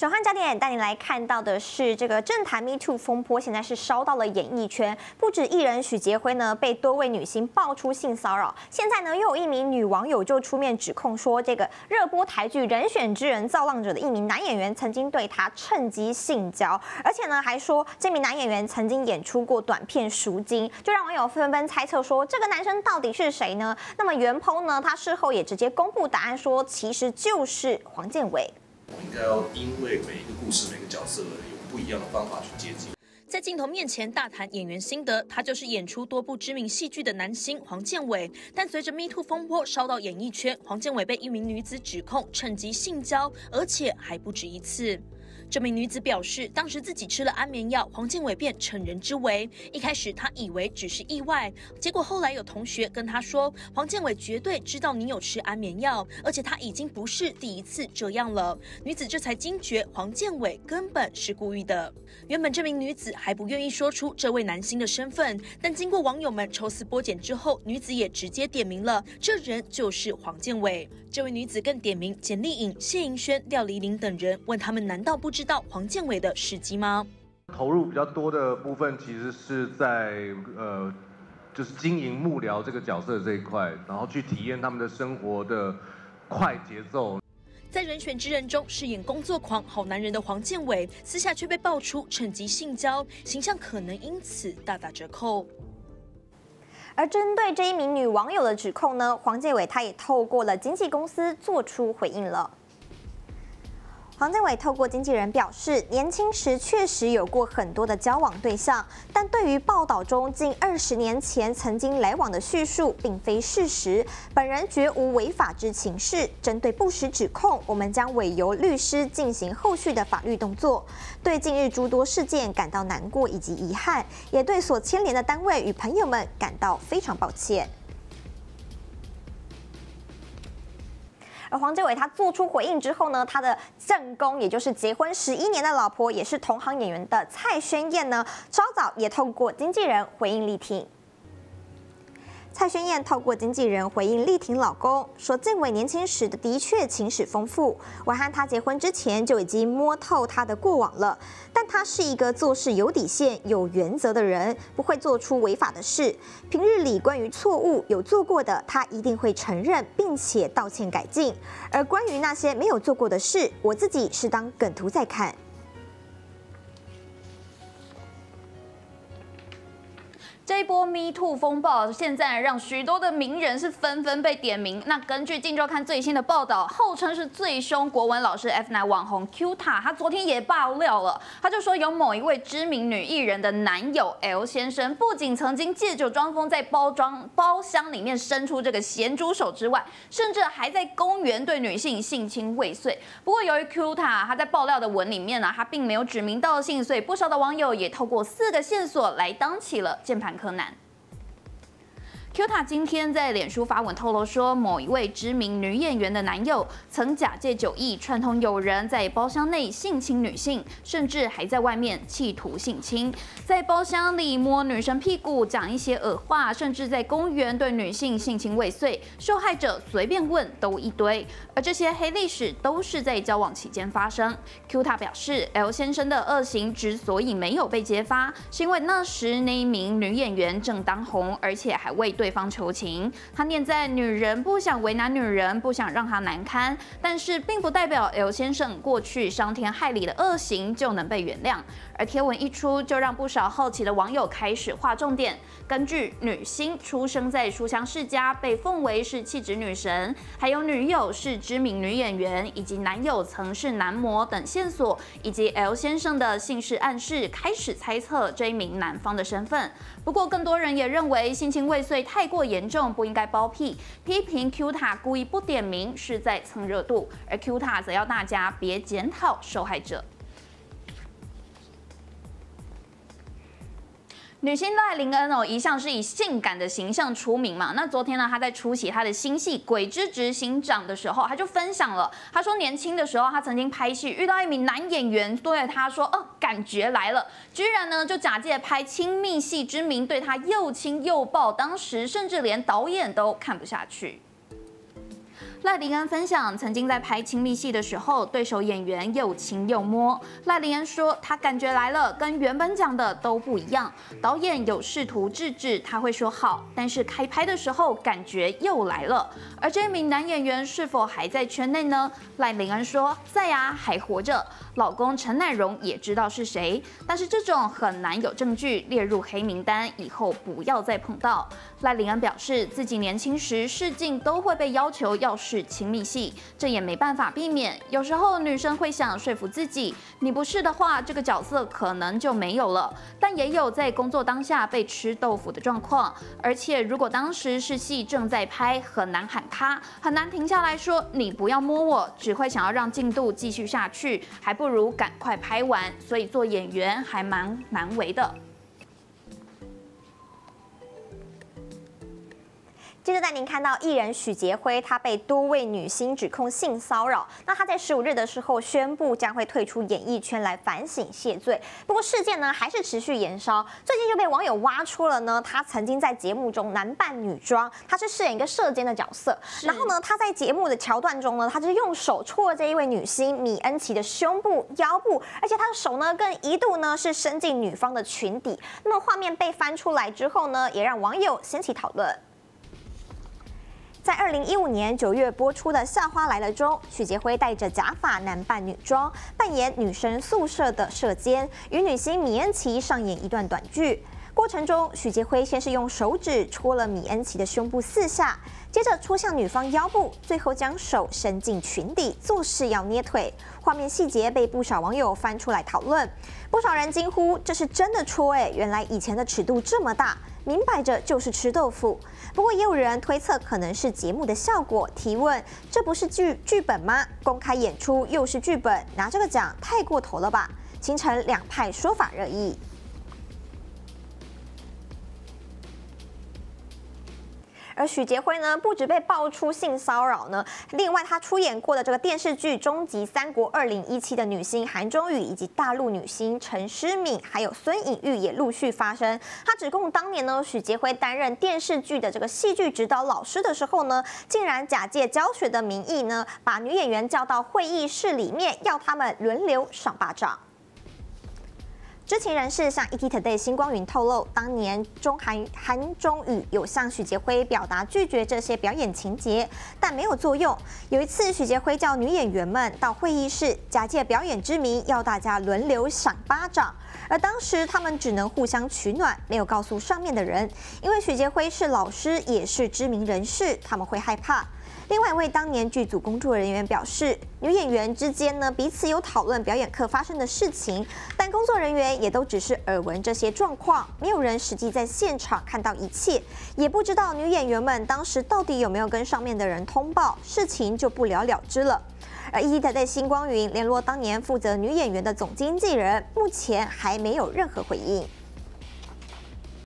转换焦点，带你来看到的是这个政坛 Me Too 风波，现在是烧到了演艺圈，不止艺人许杰辉呢被多位女星爆出性骚扰，现在呢又有一名女网友就出面指控说，这个热播台剧《人选之人造浪者》的一名男演员曾经对她趁机性交，而且呢还说这名男演员曾经演出过短片《赎金》，就让网友纷纷猜测说这个男生到底是谁呢？那么袁鹏呢，他事后也直接公布答案说，其实就是黄建伟。应该要因为每一个故事、每个角色有不一样的方法去接近。在镜头面前大谈演员心得，他就是演出多部知名戏剧的男星黄建伟。但随着 Me Too 风波烧到演艺圈，黄建伟被一名女子指控趁机性交，而且还不止一次。这名女子表示，当时自己吃了安眠药，黄建伟便趁人之危。一开始她以为只是意外，结果后来有同学跟她说，黄建伟绝对知道你有吃安眠药，而且他已经不是第一次这样了。女子这才惊觉黄建伟根本是故意的。原本这名女子还不愿意说出这位男星的身份，但经过网友们抽丝剥茧之后，女子也直接点名了，这人就是黄建伟。这位女子更点名简丽颖、谢盈萱、廖丽玲等人，问他们难道不知道黄建伟的时机吗？投入比较多的部分其实是在呃，就是经营幕僚这个角色这一块，然后去体验他们的生活的快节奏。在人选之人中饰演工作狂好男人的黄建伟，私下却被爆出趁机性交，形象可能因此大打折扣。而针对这一名女网友的指控呢，黄建伟他也透过了经纪公司做出回应了。黄建伟透过经纪人表示，年轻时确实有过很多的交往对象，但对于报道中近二十年前曾经来往的叙述，并非事实。本人绝无违法之情事。针对不实指控，我们将委由律师进行后续的法律动作。对近日诸多事件感到难过以及遗憾，也对所牵连的单位与朋友们感到非常抱歉。而黄建伟他做出回应之后呢，他的正宫，也就是结婚十一年的老婆，也是同行演员的蔡宣燕呢，稍早也透过经纪人回应力挺。蔡宣燕透过经纪人回应丽婷老公说：“建伟年轻时的的确情史丰富，我和他结婚之前就已经摸透他的过往了。但他是一个做事有底线、有原则的人，不会做出违法的事。平日里关于错误有做过的，他一定会承认并且道歉改进。而关于那些没有做过的事，我自己是当梗图在看。”这波 Me Too 风暴，现在让许多的名人是纷纷被点名。那根据《镜周刊》最新的报道，号称是最凶国文老师 F9 网红 Q 塔，他昨天也爆料了，他就说有某一位知名女艺人的男友 L 先生，不仅曾经借酒装疯，在包装包厢里面伸出这个咸猪手之外，甚至还在公园对女性性侵未遂。不过由于 Q 塔他在爆料的文里面呢，他并没有指名道姓，所以不少的网友也透过四个线索来当起了键盘。柯南。Q 塔今天在脸书发文透露说，某一位知名女演员的男友曾假借酒意串通友人，在包厢内性侵女性，甚至还在外面企图性侵，在包厢里摸女生屁股，讲一些恶话，甚至在公园对女性性侵未遂，受害者随便问都一堆。而这些黑历史都是在交往期间发生。Q 塔表示，L 先生的恶行之所以没有被揭发，是因为那时那一名女演员正当红，而且还未。对方求情，他念在女人不想为难女人，不想让她难堪，但是并不代表 L 先生过去伤天害理的恶行就能被原谅。而贴文一出，就让不少好奇的网友开始划重点。根据女星出生在书香世家，被奉为是气质女神，还有女友是知名女演员，以及男友曾是男模等线索，以及 L 先生的姓氏暗示，开始猜测这一名男方的身份。不过，更多人也认为性侵未遂太过严重，不应该包庇，批评 Q 塔故意不点名是在蹭热度，而 Q 塔则要大家别检讨受害者。女星赖琳恩哦，一向是以性感的形象出名嘛。那昨天呢，她在出席她的新戏《鬼之执行长》的时候，她就分享了，她说年轻的时候，她曾经拍戏遇到一名男演员，对她说，哦，感觉来了，居然呢就假借拍亲密戏之名，对她又亲又抱，当时甚至连导演都看不下去。赖玲恩分享，曾经在拍亲密戏的时候，对手演员又亲又摸。赖玲恩说，他感觉来了，跟原本讲的都不一样。导演有试图制止，他会说好，但是开拍的时候感觉又来了。而这名男演员是否还在圈内呢？赖玲恩说，在啊，还活着。老公陈乃荣也知道是谁，但是这种很难有证据列入黑名单，以后不要再碰到。赖玲恩表示，自己年轻时试镜都会被要求要是亲密戏，这也没办法避免。有时候女生会想说服自己，你不是的话，这个角色可能就没有了。但也有在工作当下被吃豆腐的状况，而且如果当时是戏正在拍，很难喊卡，很难停下来说你不要摸我，只会想要让进度继续下去，还不如赶快拍完。所以做演员还蛮难为的。接着带您看到艺人许杰辉，他被多位女星指控性骚扰。那他在十五日的时候宣布将会退出演艺圈来反省谢罪。不过事件呢还是持续延烧，最近就被网友挖出了呢，他曾经在节目中男扮女装，他是饰演一个射箭的角色。然后呢，他在节目的桥段中呢，他是用手戳了这一位女星米恩琪的胸部、腰部，而且他的手呢更一度呢是伸进女方的裙底。那么画面被翻出来之后呢，也让网友掀起讨论。在二零一五年九月播出的《校花来了》中，许杰辉戴着假发男扮女装，扮演女生宿舍的舍监，与女星米恩琪上演一段短剧。过程中，许杰辉先是用手指戳了米恩琪的胸部四下，接着戳向女方腰部，最后将手伸进裙底，做事要捏腿。画面细节被不少网友翻出来讨论，不少人惊呼：“这是真的戳哎！原来以前的尺度这么大，明摆着就是吃豆腐。”不过也有人推测可能是节目的效果。提问：这不是剧剧本吗？公开演出又是剧本，拿这个奖太过头了吧？形成两派说法热议。而许杰辉呢，不止被爆出性骚扰呢，另外他出演过的这个电视剧《终极三国》二零一七的女星韩中宇，以及大陆女星陈诗敏，还有孙颖玉也陆续发声。他指控当年呢，许杰辉担任电视剧的这个戏剧指导老师的时候呢，竟然假借教学的名义呢，把女演员叫到会议室里面，要他们轮流赏巴掌。知情人士向 ETtoday 星光云透露，当年中韩韩中宇有向许杰辉表达拒绝这些表演情节，但没有作用。有一次，许杰辉叫女演员们到会议室，假借表演之名，要大家轮流赏巴掌。而当时他们只能互相取暖，没有告诉上面的人，因为许杰辉是老师，也是知名人士，他们会害怕。另外一位当年剧组工作人员表示，女演员之间呢彼此有讨论表演课发生的事情，但工作人员也都只是耳闻这些状况，没有人实际在现场看到一切，也不知道女演员们当时到底有没有跟上面的人通报，事情就不了了之了。而 E.T. 在星光云联络当年负责女演员的总经纪人，目前还没有任何回应。